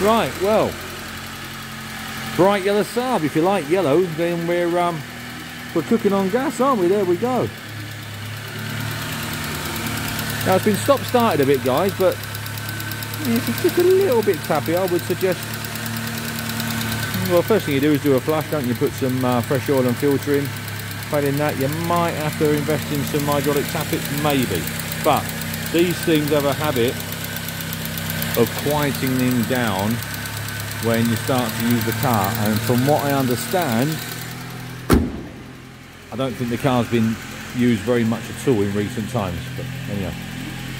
Right, well, bright yellow Saab. If you like yellow, then we're um, we're cooking on gas, aren't we? There we go. Now it's been stop started a bit, guys, but if it's just a little bit tappy, I would suggest. Well, first thing you do is do a flush, don't you? Put some uh, fresh oil and filter in. Failing that, you might have to invest in some hydraulic tappets, maybe. But these things have a habit of quieting down when you start to use the car. And from what I understand I don't think the car's been used very much at all in recent times. But anyway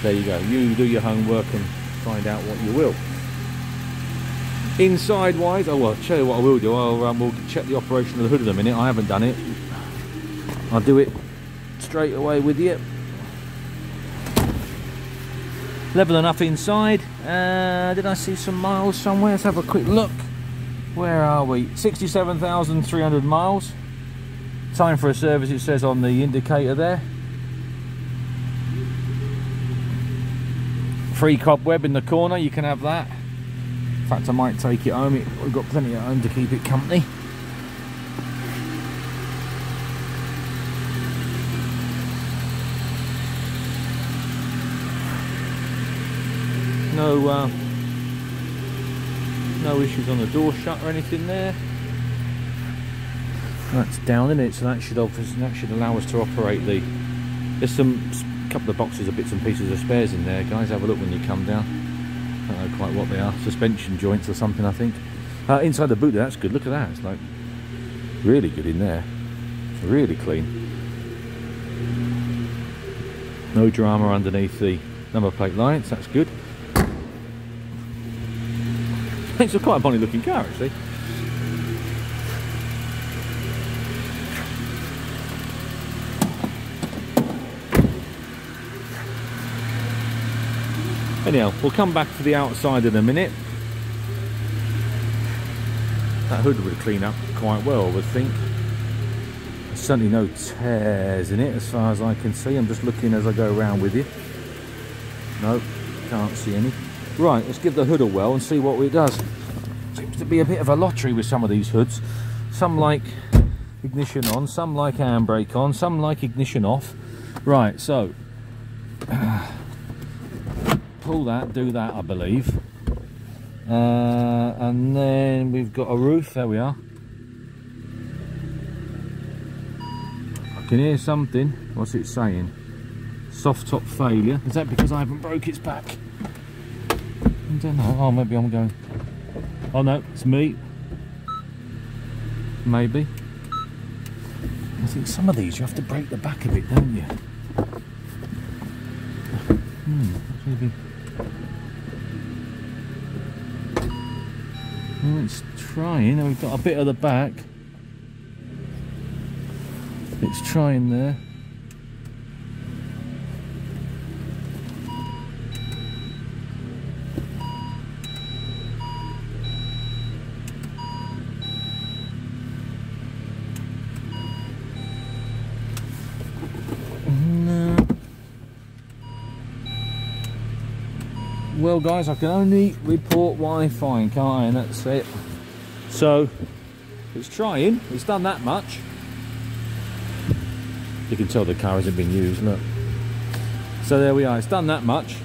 there you go. You do your homework and find out what you will. Inside wise oh well I'll show you what I will do. I'll um, we'll check the operation of the hood in a minute. I haven't done it. I'll do it straight away with you level enough inside. Uh, did I see some miles somewhere? Let's have a quick look. Where are we? 67,300 miles. Time for a service it says on the indicator there. Free cobweb in the corner you can have that. In fact I might take it home. We've got plenty at home to keep it company no uh, no issues on the door shut or anything there. That's down in it? So that should obviously that should allow us to operate the there's some couple of boxes of bits and pieces of spares in there. Guys have a look when you come down. I don't know quite what they are. Suspension joints or something I think. Uh, inside the boot that's good. Look at that. It's like really good in there. Really clean. No drama underneath the number plate lights. That's good it's a quite a funny looking car actually. Anyhow, we'll come back to the outside in a minute. That hood would clean up quite well, I would think. There's certainly no tears in it as far as I can see. I'm just looking as I go around with you. No, can't see any. Right, let's give the hood a whirl and see what it does. Seems to be a bit of a lottery with some of these hoods. Some like ignition on, some like handbrake on, some like ignition off. Right, so pull that, do that, I believe. Uh, and then we've got a roof, there we are. I can hear something. What's it saying? Soft top failure. Is that because I haven't broke its back? Don't know. Oh, maybe I'm going. Oh no, it's me. Maybe. I think some of these you have to break the back of it, don't you? Hmm, maybe. Oh, it's trying. We've got a bit of the back. It's trying there. Well guys I can only report what I find can't I? And that's it. So it's trying. It's done that much. You can tell the car hasn't been used look so there we are. It's done that much.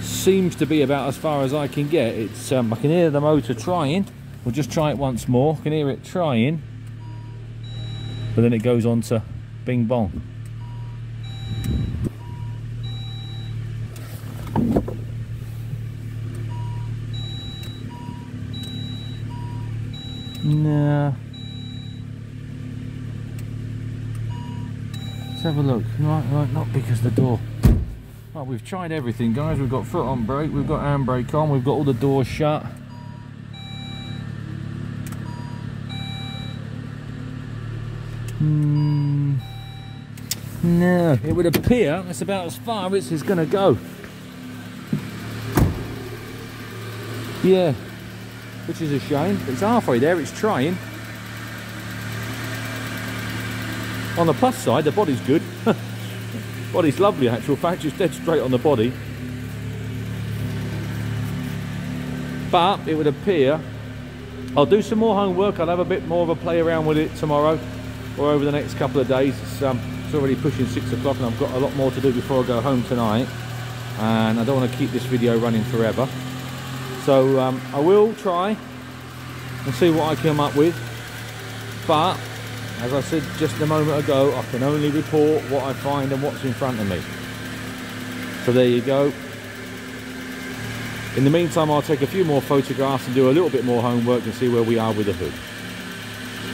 Seems to be about as far as I can get. It's um, I can hear the motor trying. We'll just try it once more. I can hear it trying. But then it goes on to bing bong Let's have a look. Right, right, not because the door. Well, we've tried everything, guys. We've got foot on brake, we've got handbrake on, we've got all the doors shut. Hmm. No, it would appear that's about as far as it's going to go. Yeah, which is a shame. It's halfway there, it's trying. On the plus side, the body's good. body's lovely, actual fact, it's dead straight on the body. but it would appear I'll do some more homework. I'll have a bit more of a play around with it tomorrow or over the next couple of days. It's, um, it's already pushing six o'clock and I've got a lot more to do before I go home tonight. And I don't want to keep this video running forever. So um, I will try and see what I come up with. But as I said just a moment ago, I can only report what I find and what's in front of me. So there you go. In the meantime, I'll take a few more photographs and do a little bit more homework and see where we are with the hood.